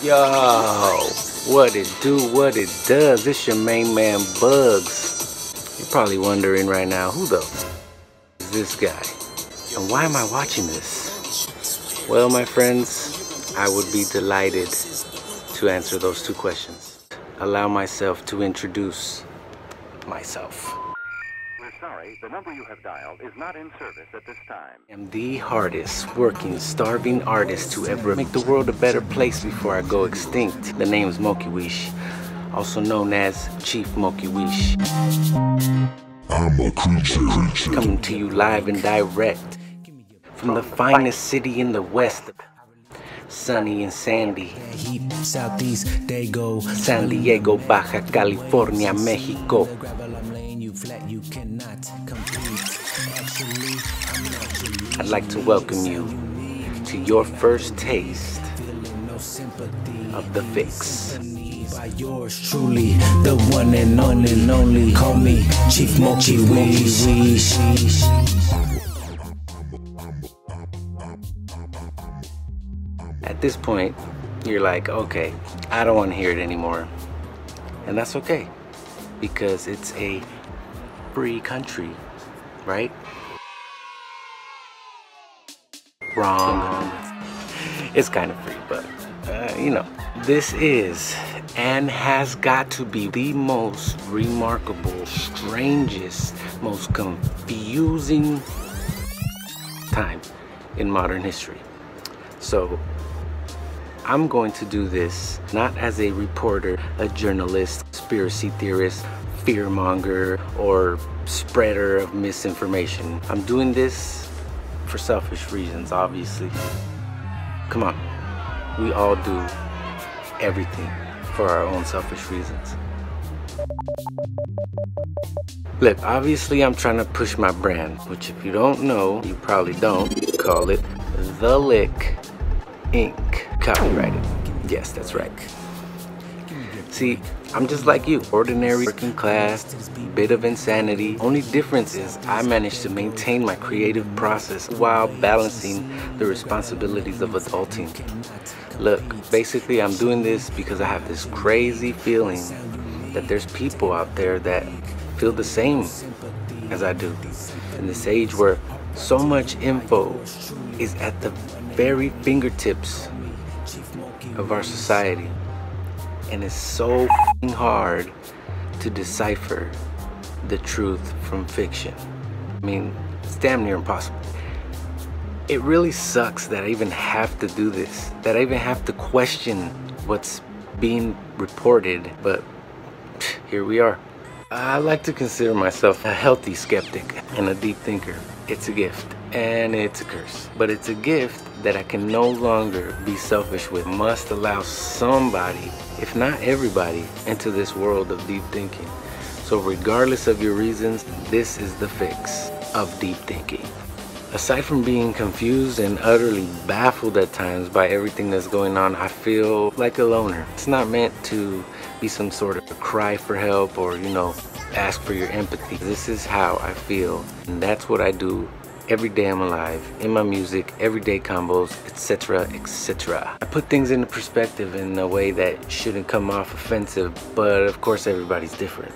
Yo, what it do, what it does. It's your main man Bugs. You're probably wondering right now, who the is this guy? And why am I watching this? Well, my friends, I would be delighted to answer those two questions. Allow myself to introduce myself. We're sorry, the number you have dialed is not in service at this time. I am the hardest working, starving artist to ever make the world a better place before I go extinct. The name is Moquiuix, also known as Chief Moquiuix. I'm a creature. Coming to you live and direct from the finest city in the West. Sunny and sandy. Heat, southeast, they go. San Diego, Baja California, Mexico. Flat, you cannot compete. Actually, I'd like to welcome you to your first taste of the fix. By yours truly, the one and only, and only. Call me Chief Moquiuix. At this point, you're like, okay, I don't want to hear it anymore. And that's okay because it's a free country, right? Wrong. It's kind of free, but uh, you know. This is and has got to be the most remarkable, strangest, most confusing time in modern history. So I'm going to do this not as a reporter, a journalist, conspiracy theorist, fearmonger, or spreader of misinformation. I'm doing this for selfish reasons, obviously. Come on, we all do everything for our own selfish reasons. Look, obviously I'm trying to push my brand, which if you don't know, you probably don't, call it The Lick Inc. Copyrighted. Yes, that's right. See, I'm just like you, ordinary, working class, bit of insanity. Only difference is I managed to maintain my creative process while balancing the responsibilities of adulting. Look, basically I'm doing this because I have this crazy feeling that there's people out there that feel the same as I do. In this age where so much info is at the very fingertips of our society and it's so hard to decipher the truth from fiction. I mean, it's damn near impossible. It really sucks that I even have to do this, that I even have to question what's being reported, but here we are. I like to consider myself a healthy skeptic and a deep thinker. It's a gift and it's a curse, but it's a gift that I can no longer be selfish with. Must allow somebody, if not everybody, into this world of deep thinking. So, regardless of your reasons, this is the fix of deep thinking. Aside from being confused and utterly baffled at times by everything that's going on, I feel like a loner. It's not meant to be some sort of cry for help or, you know, ask for your empathy. This is how I feel, and that's what I do every day I'm alive, in my music, everyday combos, etc., etc. I put things into perspective in a way that shouldn't come off offensive, but of course everybody's different.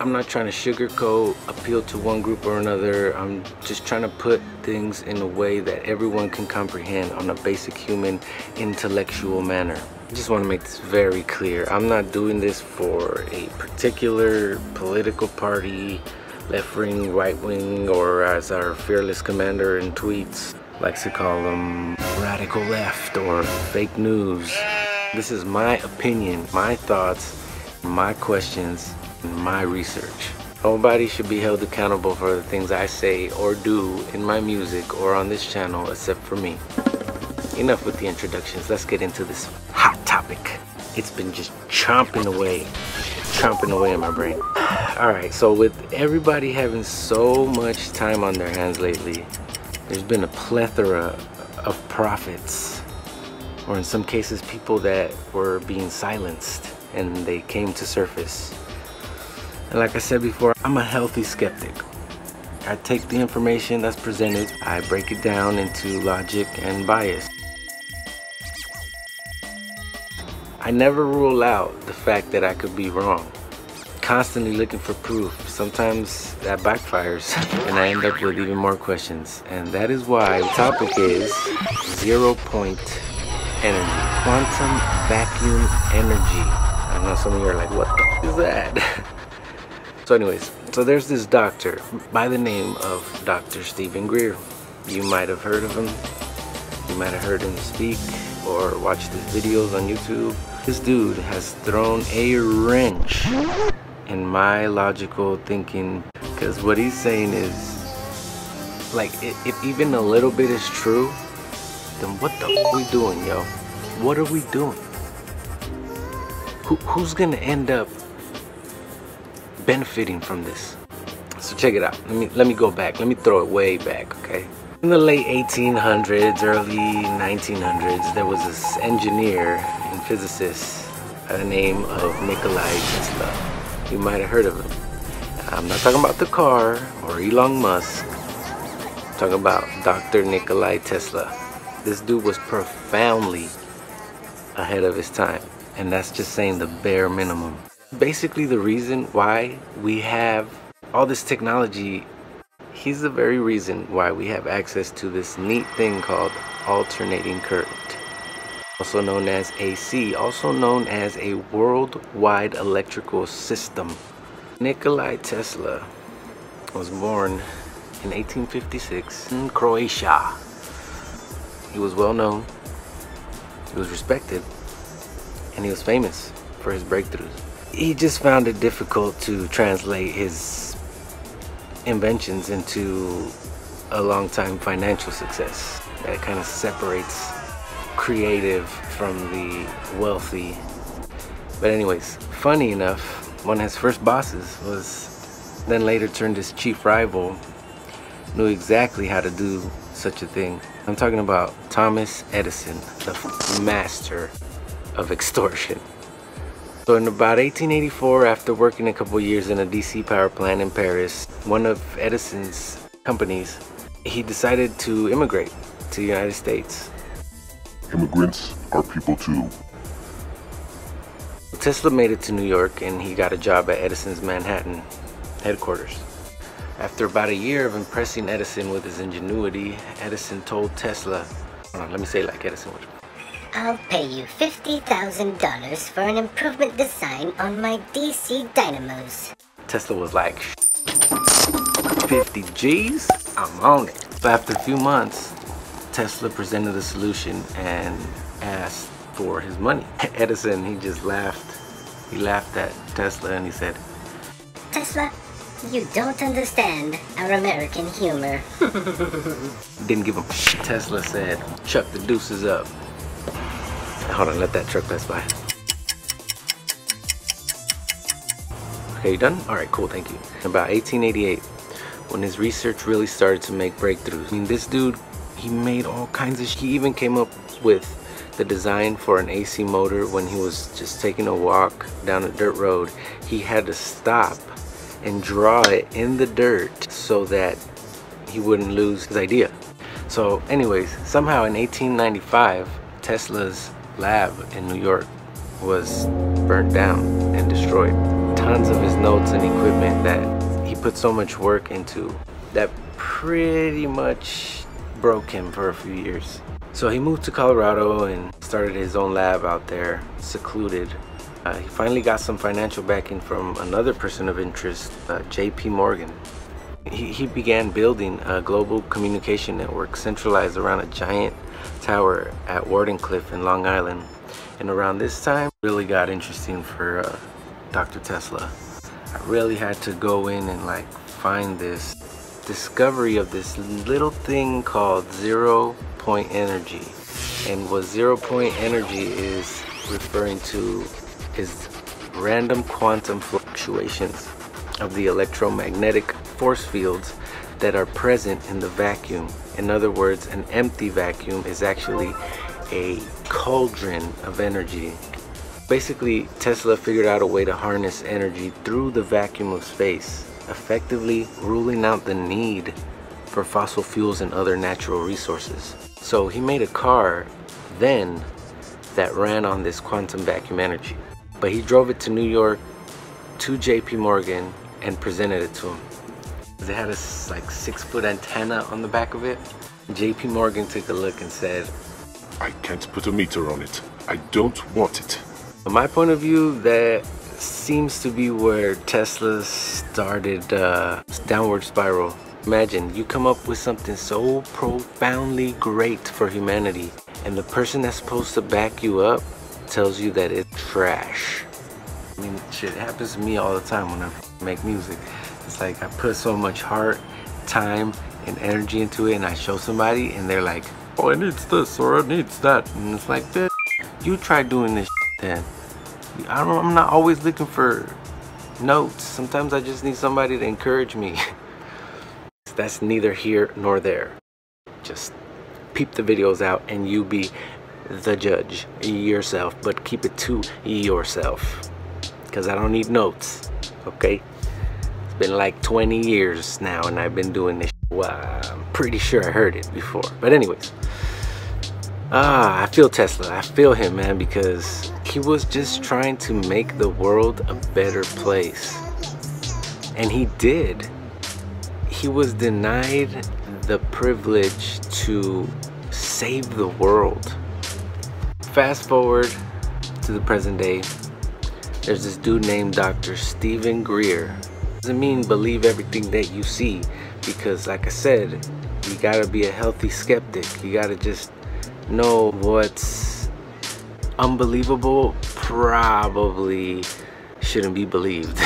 I'm not trying to sugarcoat, appeal to one group or another. I'm just trying to put things in a way that everyone can comprehend on a basic human intellectual manner. I just want to make this very clear. I'm not doing this for a particular political party, left wing, right wing, or as our fearless commander in tweets likes to call them, radical left or fake news. This is my opinion, my thoughts, my questions, and my research. Nobody should be held accountable for the things I say or do in my music or on this channel except for me. Enough with the introductions, let's get into this hot topic. It's been just chomping away, chomping away in my brain. All right, so with everybody having so much time on their hands lately, there's been a plethora of prophets, or in some cases, people that were being silenced and they came to surface. And like I said before, I'm a healthy skeptic. I take the information that's presented, I break it down into logic and bias. I never rule out the fact that I could be wrong. Constantly looking for proof. Sometimes that backfires and I end up with even more questions. And that is why the topic is zero point energy. Quantum vacuum energy. I know some of you are like, what the is that? so anyways, so there's this doctor by the name of Dr. Steven Greer. You might have heard of him. You might have heard him speak or watched his videos on YouTube. This dude has thrown a wrench in my logical thinking because what he's saying is like if even a little bit is true then what the we doing yo? What are we doing? Who, who's gonna end up benefiting from this? So check it out. Let me let me go back. Let me throw it way back okay in the late 1800s early 1900s there was this engineer and physicist by the name of Nikolai Tesla you might have heard of him. I'm not talking about the car or Elon Musk. I'm talking about Dr. Nikolai Tesla. This dude was profoundly ahead of his time. And that's just saying the bare minimum. Basically, the reason why we have all this technology, he's the very reason why we have access to this neat thing called alternating current also known as AC, also known as a worldwide electrical system. Nikolai Tesla was born in 1856 in Croatia. He was well known, he was respected, and he was famous for his breakthroughs. He just found it difficult to translate his inventions into a long-time financial success. That kind of separates creative from the wealthy. But anyways, funny enough, one of his first bosses was then later turned his chief rival, knew exactly how to do such a thing. I'm talking about Thomas Edison, the master of extortion. So in about 1884, after working a couple years in a DC power plant in Paris, one of Edison's companies, he decided to immigrate to the United States Immigrants are people too. Tesla made it to New York and he got a job at Edison's Manhattan headquarters. After about a year of impressing Edison with his ingenuity, Edison told Tesla, on, let me say like Edison would. I'll pay you $50,000 for an improvement design on my DC dynamos. Tesla was like, 50 G's? I'm on it. But after a few months, Tesla presented a solution and asked for his money. Edison, he just laughed. He laughed at Tesla and he said, Tesla, you don't understand our American humor. Didn't give him Tesla said, chuck the deuces up. Hold on, let that truck pass by. Okay, you done? All right, cool, thank you. About 1888, when his research really started to make breakthroughs. I mean, this dude he made all kinds of he even came up with the design for an AC motor when he was just taking a walk down a dirt road he had to stop and draw it in the dirt so that he wouldn't lose his idea so anyways somehow in 1895 Tesla's lab in New York was burnt down and destroyed tons of his notes and equipment that he put so much work into that pretty much broke him for a few years. So he moved to Colorado and started his own lab out there, secluded. Uh, he finally got some financial backing from another person of interest, uh, JP Morgan. He, he began building a global communication network centralized around a giant tower at Wardenclyffe in Long Island. And around this time, really got interesting for uh, Dr. Tesla. I really had to go in and like find this discovery of this little thing called zero point energy. And what zero point energy is referring to is random quantum fluctuations of the electromagnetic force fields that are present in the vacuum. In other words, an empty vacuum is actually a cauldron of energy. Basically, Tesla figured out a way to harness energy through the vacuum of space effectively ruling out the need for fossil fuels and other natural resources. So he made a car then that ran on this quantum vacuum energy. But he drove it to New York to JP Morgan and presented it to him. It had a like six foot antenna on the back of it. JP Morgan took a look and said, I can't put a meter on it. I don't want it. From my point of view, that seems to be where Tesla started uh, downward spiral. Imagine you come up with something so profoundly great for humanity, and the person that's supposed to back you up tells you that it's trash. I mean, shit happens to me all the time when I make music. It's like I put so much heart, time, and energy into it, and I show somebody, and they're like, "Oh, it needs this or it needs that," and it's like, "Bitch, you try doing this then." I don't. I'm not always looking for notes. Sometimes I just need somebody to encourage me. That's neither here nor there. Just peep the videos out, and you be the judge yourself, but keep it to yourself because I don't need notes, okay? Been like 20 years now and I've been doing this. Well, I'm pretty sure I heard it before. But anyways, ah, I feel Tesla. I feel him, man, because he was just trying to make the world a better place. And he did. He was denied the privilege to save the world. Fast forward to the present day, there's this dude named Dr. Steven Greer. Doesn't mean believe everything that you see because like I said, you gotta be a healthy skeptic. You gotta just know what's unbelievable probably shouldn't be believed.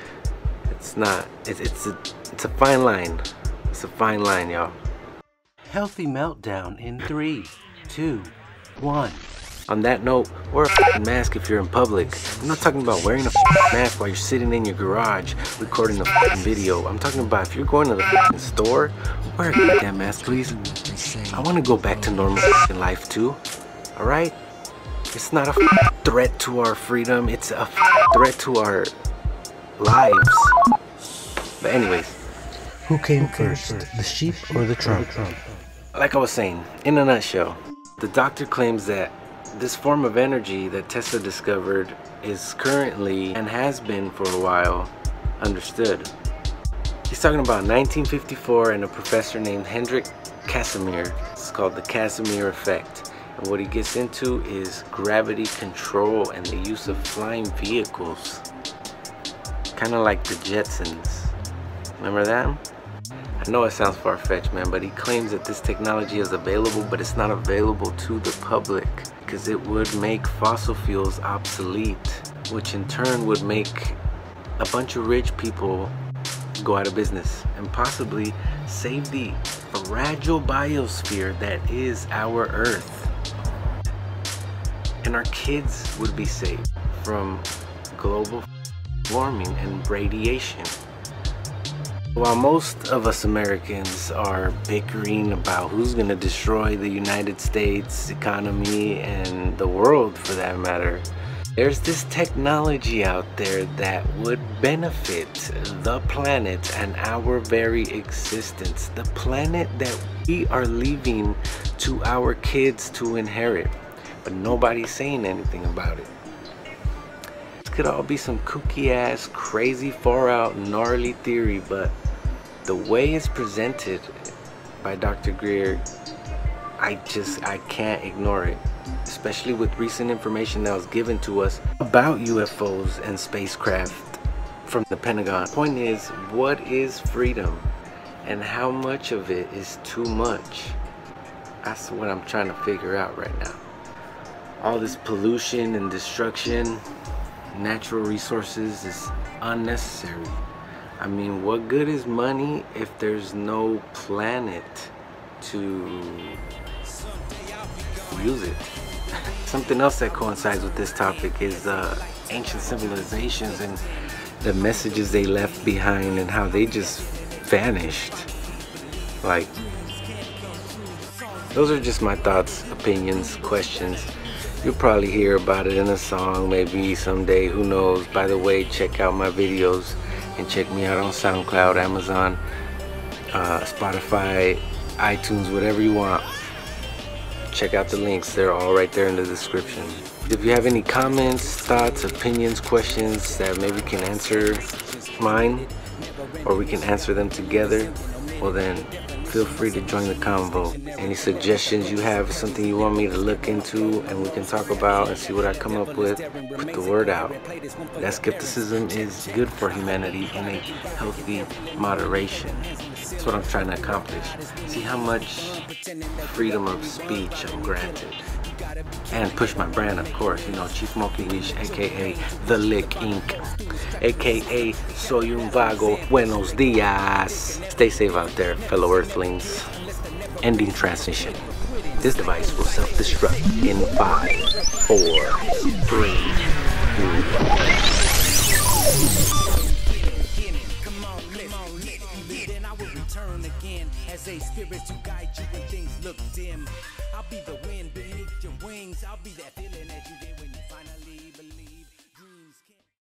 it's not, it's, it's, a, it's a fine line. It's a fine line, y'all. Healthy meltdown in three, two, one. On that note, wear a mask if you're in public. I'm not talking about wearing a mask while you're sitting in your garage recording a video. I'm talking about if you're going to the store, wear a damn mask, please. I want to go back to normal life too. All right? It's not a threat to our freedom. It's a threat to our lives. But anyways. Who came first, the sheep or the trump? Like I was saying, in a nutshell, the doctor claims that this form of energy that Tesla discovered is currently and has been for a while understood. He's talking about 1954 and a professor named Hendrik Casimir. It's called the Casimir effect. And what he gets into is gravity control and the use of flying vehicles. Kind of like the Jetsons. Remember that? I know it sounds far-fetched, man, but he claims that this technology is available, but it's not available to the public because it would make fossil fuels obsolete, which in turn would make a bunch of rich people go out of business and possibly save the fragile biosphere that is our Earth. And our kids would be saved from global warming and radiation. While most of us Americans are bickering about who's going to destroy the United States economy and the world for that matter, there's this technology out there that would benefit the planet and our very existence. The planet that we are leaving to our kids to inherit. But nobody's saying anything about it. This could all be some kooky ass, crazy, far out, gnarly theory, but the way it's presented by Dr. Greer, I just, I can't ignore it. Especially with recent information that was given to us about UFOs and spacecraft from the Pentagon. Point is, what is freedom? And how much of it is too much? That's what I'm trying to figure out right now. All this pollution and destruction, natural resources is unnecessary. I mean, what good is money if there's no planet to use it? Something else that coincides with this topic is uh, ancient civilizations and the messages they left behind and how they just vanished. Like, those are just my thoughts, opinions, questions. You'll probably hear about it in a song maybe someday, who knows. By the way, check out my videos and check me out on SoundCloud, Amazon, uh, Spotify, iTunes, whatever you want. check out the links. They're all right there in the description. If you have any comments, thoughts, opinions, questions that maybe can answer mine, or we can answer them together, well then feel free to join the convo. Any suggestions you have, something you want me to look into and we can talk about and see what I come up with, put the word out. That skepticism is good for humanity in a healthy moderation. That's what I'm trying to accomplish. See how much freedom of speech I'm granted. And push my brand, of course. You know, Chief Monkey Leash, aka The Lick Inc., aka Soy un Vago. Buenos dias. Stay safe out there, fellow Earthlings. Ending transmission. This device will self-destruct in five, four, three, as a spirit to guide you when things look dim. I'll be the I'll be that feeling that you get when